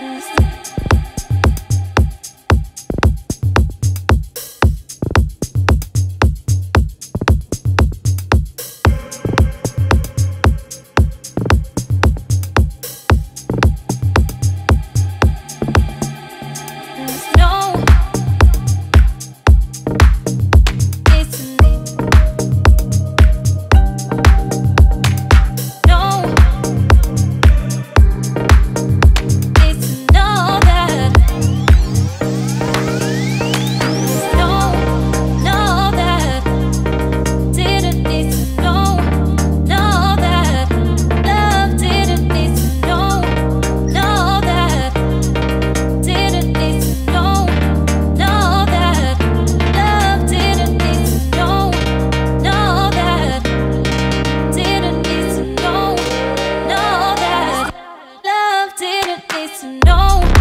Just to know.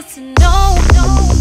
nice to know.